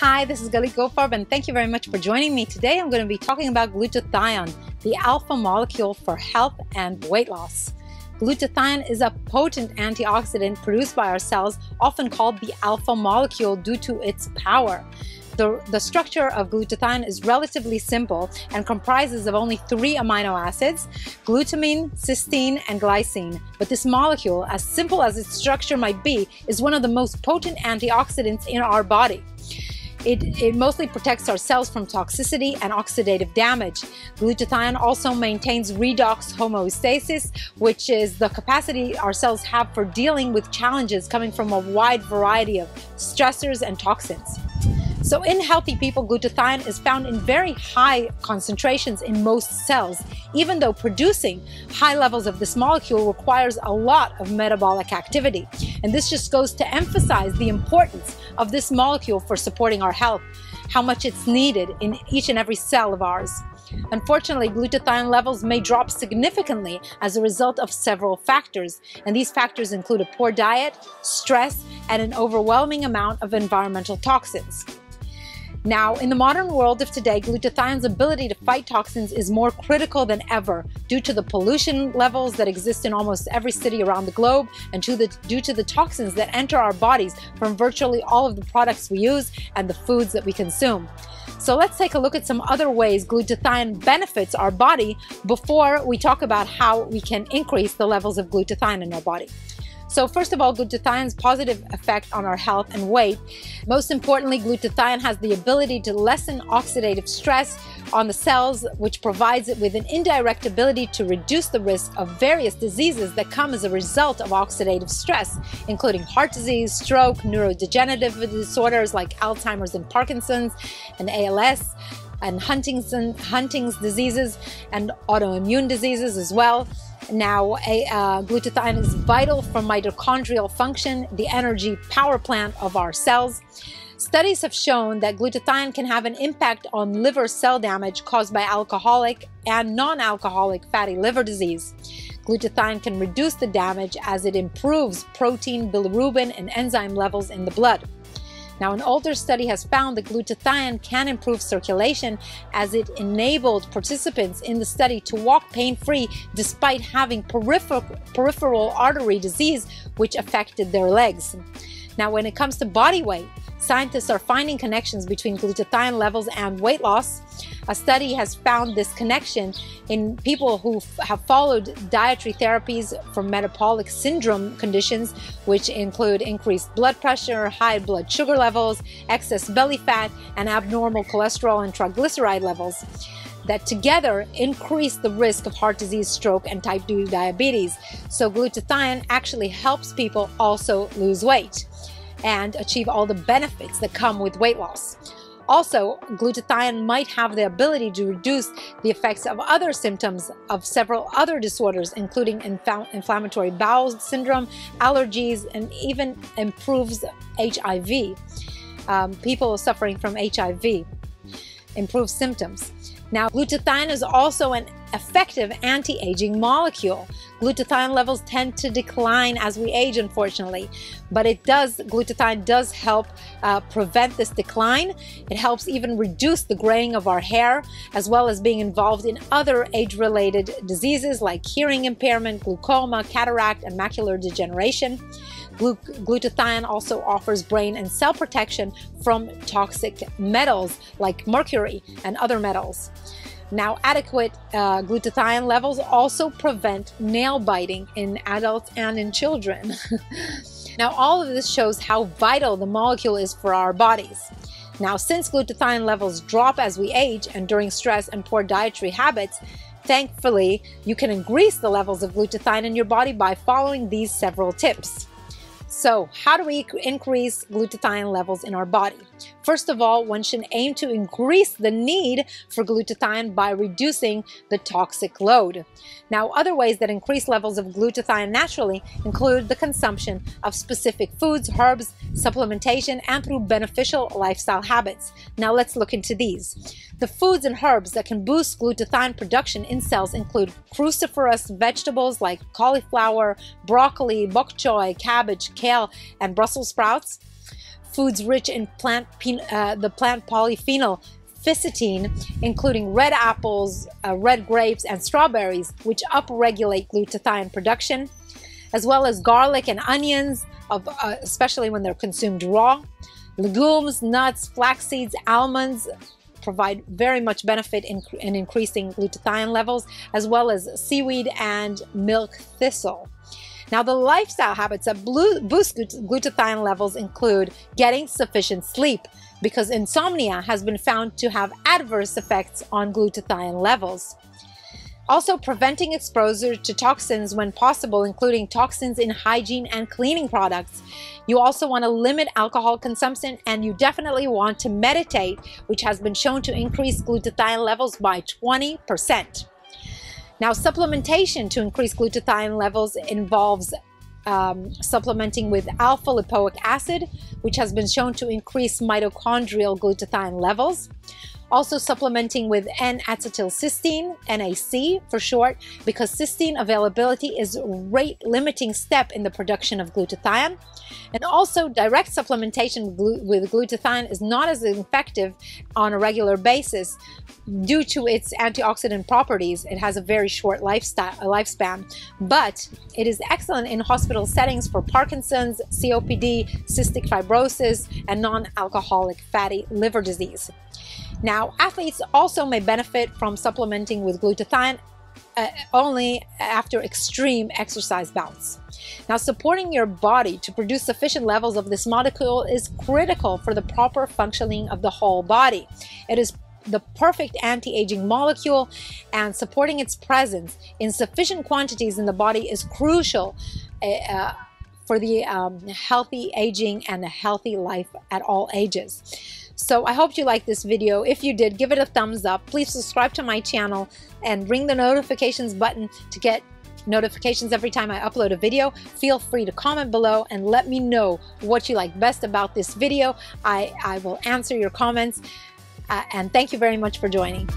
Hi, this is Galit Goldfarb and thank you very much for joining me. Today I'm going to be talking about glutathione, the alpha molecule for health and weight loss. Glutathione is a potent antioxidant produced by our cells, often called the alpha molecule due to its power. The, the structure of glutathione is relatively simple and comprises of only three amino acids, glutamine, cysteine, and glycine. But this molecule, as simple as its structure might be, is one of the most potent antioxidants in our body. It, it, mostly protects our cells from toxicity and oxidative damage. Glutathione also maintains redox homeostasis, which is the capacity our cells have for dealing with challenges coming from a wide variety of stressors and toxins. So in healthy people, glutathione is found in very high concentrations in most cells, even though producing high levels of this molecule requires a lot of metabolic activity. And this just goes to emphasize the importance of this molecule for supporting our health, how much it's needed in each and every cell of ours. Unfortunately, glutathione levels may drop significantly as a result of several factors, and these factors include a poor diet, stress, and an overwhelming amount of environmental toxins. Now, in the modern world of today, glutathione's ability to fight toxins is more critical than ever due to the pollution levels that exist in almost every city around the globe and to the, due to the toxins that enter our bodies from virtually all of the products we use and the foods that we consume. So let's take a look at some other ways glutathione benefits our body before we talk about how we can increase the levels of glutathione in our body. So first of all, glutathione's positive effect on our health and weight. Most importantly, glutathione has the ability to lessen oxidative stress on the cells, which provides it with an indirect ability to reduce the risk of various diseases that come as a result of oxidative stress, including heart disease, stroke, neurodegenerative disorders like Alzheimer's and Parkinson's, and ALS and Huntington, Huntington's diseases and autoimmune diseases as well. Now, a, uh, glutathione is vital for mitochondrial function, the energy power plant of our cells. Studies have shown that glutathione can have an impact on liver cell damage caused by alcoholic and non-alcoholic fatty liver disease. Glutathione can reduce the damage as it improves protein, bilirubin, and enzyme levels in the blood. Now, an older study has found that glutathione can improve circulation as it enabled participants in the study to walk pain-free despite having peripheral, peripheral artery disease, which affected their legs. Now, when it comes to body weight, scientists are finding connections between glutathione levels and weight loss. A study has found this connection in people who have followed dietary therapies for metabolic syndrome conditions, which include increased blood pressure, high blood sugar levels, excess belly fat, and abnormal cholesterol and triglyceride levels that together increase the risk of heart disease, stroke, and type 2 diabetes. So glutathione actually helps people also lose weight and achieve all the benefits that come with weight loss. Also, glutathione might have the ability to reduce the effects of other symptoms of several other disorders, including inflammatory bowel syndrome, allergies, and even improves HIV. Um, people suffering from HIV improve symptoms. Now, glutathione is also an effective anti-aging molecule. Glutathione levels tend to decline as we age, unfortunately, but it does, glutathione does help uh, prevent this decline. It helps even reduce the graying of our hair, as well as being involved in other age-related diseases like hearing impairment, glaucoma, cataract, and macular degeneration. Glutathione also offers brain and cell protection from toxic metals like mercury and other metals. Now, adequate uh, glutathione levels also prevent nail biting in adults and in children. now, all of this shows how vital the molecule is for our bodies. Now, since glutathione levels drop as we age and during stress and poor dietary habits, thankfully, you can increase the levels of glutathione in your body by following these several tips. So how do we increase glutathione levels in our body? First of all, one should aim to increase the need for glutathione by reducing the toxic load. Now, other ways that increase levels of glutathione naturally include the consumption of specific foods, herbs, supplementation, and through beneficial lifestyle habits. Now, let's look into these. The foods and herbs that can boost glutathione production in cells include cruciferous vegetables like cauliflower, broccoli, bok choy, cabbage, kale, and Brussels sprouts. foods rich in plant uh, the plant polyphenol fisetin, including red apples, uh, red grapes, and strawberries, which upregulate glutathione production, as well as garlic and onions, of, uh, especially when they're consumed raw. Legumes, nuts, flax seeds, almonds provide very much benefit in, in increasing glutathione levels, as well as seaweed and milk thistle. Now, the lifestyle habits that boost glutathione levels include getting sufficient sleep, because insomnia has been found to have adverse effects on glutathione levels. Also, preventing exposure to toxins when possible, including toxins in hygiene and cleaning products. You also want to limit alcohol consumption and you definitely want to meditate, which has been shown to increase glutathione levels by 20%. Now, supplementation to increase glutathione levels involves um, supplementing with alpha lipoic acid, which has been shown to increase mitochondrial glutathione levels. Also supplementing with N-acetylcysteine, NAC for short, because cysteine availability is a rate limiting step in the production of glutathione. And also direct supplementation with glutathione is not as effective on a regular basis due to its antioxidant properties. It has a very short lifespan, but it is excellent in hospital settings for Parkinson's, COPD, cystic fibrosis, and non-alcoholic fatty liver disease. Now, athletes also may benefit from supplementing with glutathione uh, only after extreme exercise bouts. Now, supporting your body to produce sufficient levels of this molecule is critical for the proper functioning of the whole body. It is the perfect anti-aging molecule and supporting its presence in sufficient quantities in the body is crucial uh, uh for the um, healthy aging and a healthy life at all ages. So I hope you liked this video. If you did, give it a thumbs up. Please subscribe to my channel and ring the notifications button to get notifications every time I upload a video. Feel free to comment below and let me know what you like best about this video. I, I will answer your comments. Uh, and thank you very much for joining.